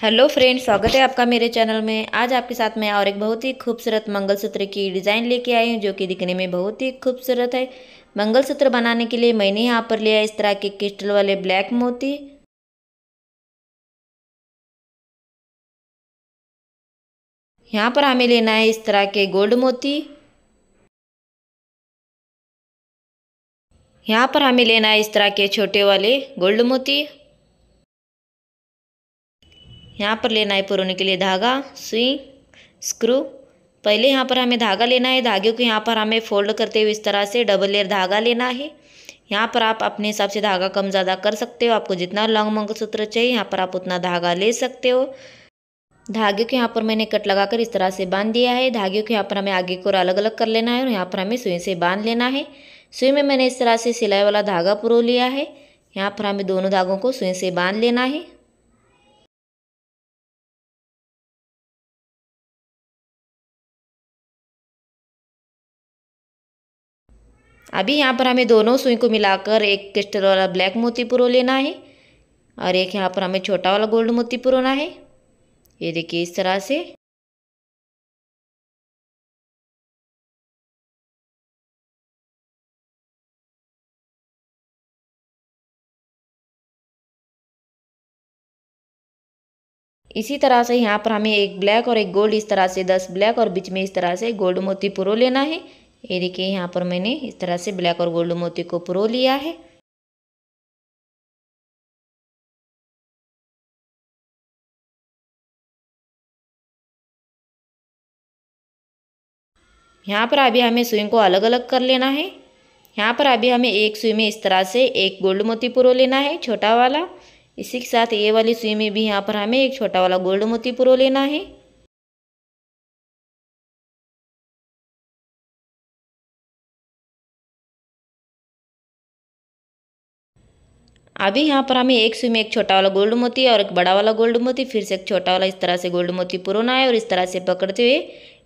Hello friends, स्वागत है आपका मेरे चैनल में। आज आपके साथ मैं और एक बहुत ही खूबसूरत मंगलसूत्र की डिज़ाइन लेके आई हूँ, जो कि दिखने में बहुत ही खूबसूरत है। मंगलसूत्र बनाने के लिए मैंने यहाँ पर लिया इस तरह के क्रिस्टल वाले ब्लैक मोती। यहाँ पर हमें लेना है इस तरह के गोल्ड मोती। यहाँ पर हमें लेना है इस तरह के छोटे वाले गोल्ड मोती। यहाँ पर लेना है पुरोने के लिए धागा, सुई स्क्रू पहले यहाँ पर हमें धागा लेना है, धागे को यहाँ पर हमें फोल्ड करते हुए इस तरह से डबल लेयर धागा लेना है। यहाँ पर आप अपने हिसाब से धागा कम ज़्यादा कर सकते हो, आपको जितना लॉन्ग मंगलसूत्र चाहिए, यहाँ पर आप उतना धागा ले सकते हो। धागे को यहाँ पर मैंने कट लगाकर इस तरह से बाँध दिया है। धागे को यहाँ पर हमें आगे को अलग अलग कर लेना है और यहाँ पर हमें सुई से बाँध लेना है। सुई में मैंने इस तरह से सिलाई वाला धागा पुरो लिया है। यहाँ पर हमें दोनों धागों को सुई से बाँध लेना है। अभी यहाँ पर हमें दोनों सुई को मिलाकर एक क्रिस्टल वाला ब्लैक मोती पुरो लेना है और एक यहाँ पर हमें छोटा वाला गोल्ड मोती पुरोना है। ये देखिए इस तरह से। इसी तरह से यहाँ पर हमें एक ब्लैक और एक गोल्ड इस तरह से, दस ब्लैक और बीच में इस तरह से गोल्ड मोती पुरो लेना है। ये देखिए, यहाँ पर मैंने इस तरह से ब्लैक और गोल्ड मोती को पुरो लिया है। यहाँ पर अभी हमें सुई को अलग अलग कर लेना है। यहाँ पर अभी हमें एक सुई में इस तरह से एक गोल्ड मोती पुरो लेना है, छोटा वाला। इसी के साथ ये वाली सुई में भी यहाँ पर हमें एक छोटा वाला गोल्ड मोती पुरो लेना है। अभी यहाँ पर हमें एक सुई में एक छोटा वाला गोल्ड मोती और एक बड़ा वाला गोल्ड मोती, फिर से एक छोटा वाला इस तरह से गोल्ड मोती पुरोना है और इस तरह से पकड़ते हुए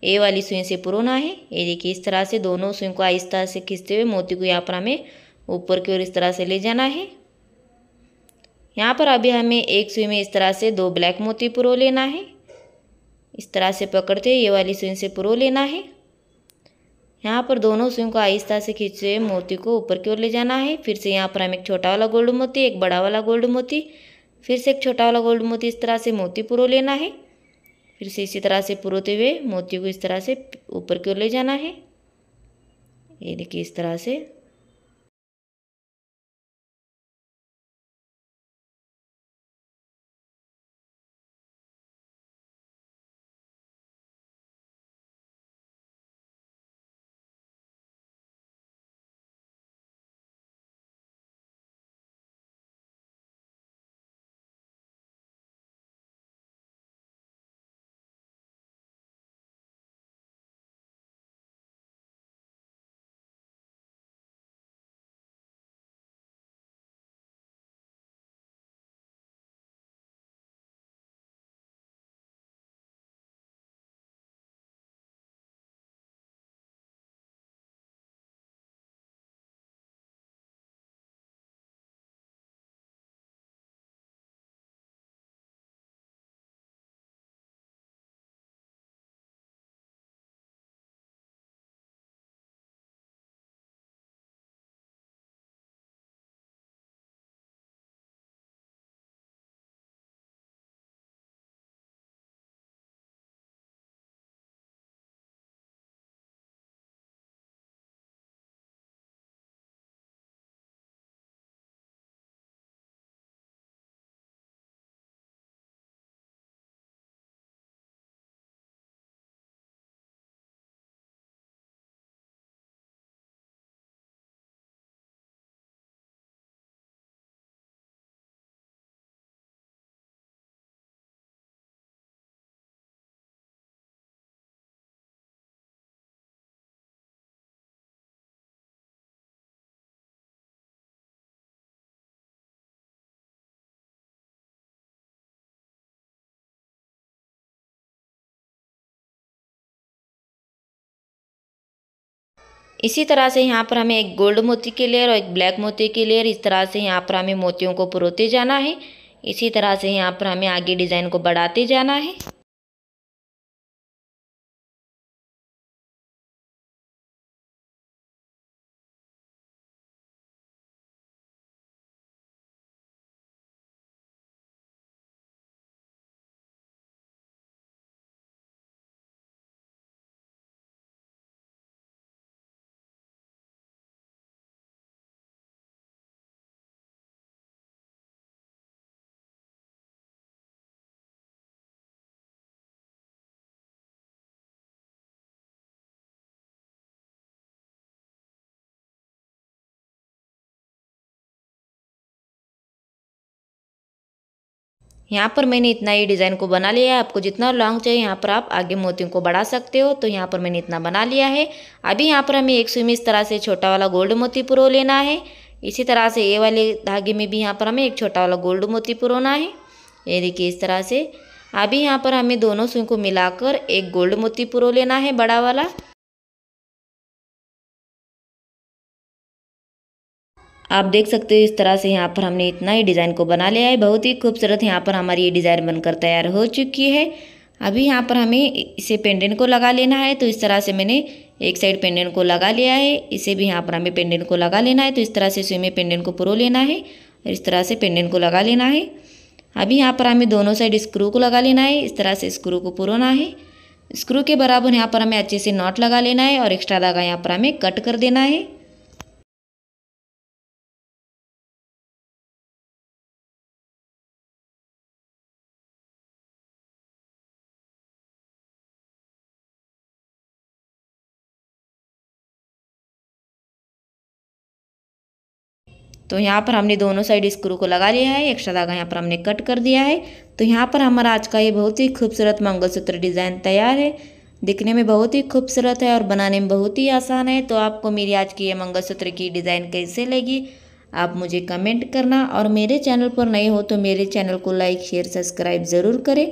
ए वाली सुई से पुरोना है। ये देखिए, इस तरह से दोनों सुई को आहिस्ता से खींचते हुए मोती को यहाँ पर हमें ऊपर की ओर इस तरह से ले जाना है। यहाँ पर अभी हमें एक सुई में इस तरह से दो ब्लैक मोती पुरो लेना है। इस तरह से पकड़ते हुए ये वाली सुई से पुरो लेना है। यहाँ पर दोनों सुई को आहिस्ता से खींचे मोती को ऊपर की ओर ले जाना है। फिर से यहाँ पर हम एक छोटा वाला गोल्ड मोती, एक बड़ा वाला गोल्ड मोती, फिर से एक छोटा वाला गोल्ड मोती इस तरह से मोती पुरो लेना है। फिर से इसी तरह से पुरोते हुए मोती को इस तरह से ऊपर की ओर ले जाना है। ये देखिए इस तरह से इसी तरह से यहाँ पर हमें एक गोल्ड मोती की लेयर और एक ब्लैक मोती की लेयर इस तरह से यहाँ पर हमें मोतियों को पुरोते जाना है। इसी तरह से यहाँ पर हमें आगे डिज़ाइन को बढ़ाते जाना है। यहाँ पर मैंने इतना ही डिज़ाइन को बना लिया है। आपको जितना लॉन्ग चाहिए, यहाँ पर आप आगे मोतियों को बढ़ा सकते हो। तो यहाँ पर मैंने इतना बना लिया है। अभी यहाँ पर हमें एक सुई में इस तरह से छोटा वाला गोल्ड मोती पुरो लेना है। इसी तरह से ये वाले धागे में भी यहाँ पर हमें एक छोटा वाला गोल्ड मोती पुरोना है। ये देखिए इस तरह से। अभी यहाँ पर हमें दोनों सुई को मिलाकर एक गोल्ड मोती पुरो लेना है, बड़ा वाला। आप देख सकते हो इस तरह से यहाँ पर हमने इतना ही डिज़ाइन को बना लिया है। बहुत ही खूबसूरत यहाँ पर हमारी ये डिज़ाइन बनकर तैयार हो चुकी है। अभी यहाँ पर हमें इसे पेंडेंट को लगा लेना है तो इस तरह से मैंने एक साइड पेंडेंट को लगा लिया है। इसे भी यहाँ पर हमें पेंडेंट को लगा लेना है तो इस तरह से इसे पेंडेंट को पुरो लेना है और इस तरह से पेंडेंट को लगा लेना है। अभी यहाँ पर हमें दोनों साइड स्क्रू को लगा लेना है, इस तरह से स्क्रू को पुरोना है। स्क्रू के बराबर यहाँ पर हमें अच्छे से नॉट लगा लेना है और एक्स्ट्रा धागा यहाँ पर हमें कट कर देना है। तो यहाँ पर हमने दोनों साइड स्क्रू को लगा लिया है एक्स्ट्रा धागा यहाँ पर हमने कट कर दिया है। तो यहाँ पर हमारा आज का ये बहुत ही खूबसूरत मंगलसूत्र डिज़ाइन तैयार है। दिखने में बहुत ही खूबसूरत है और बनाने में बहुत ही आसान है। तो आपको मेरी आज की ये मंगलसूत्र की डिज़ाइन कैसे लगी, आप मुझे कमेंट करना। और मेरे चैनल पर नए हो तो मेरे चैनल को लाइक, शेयर, सब्सक्राइब ज़रूर करें।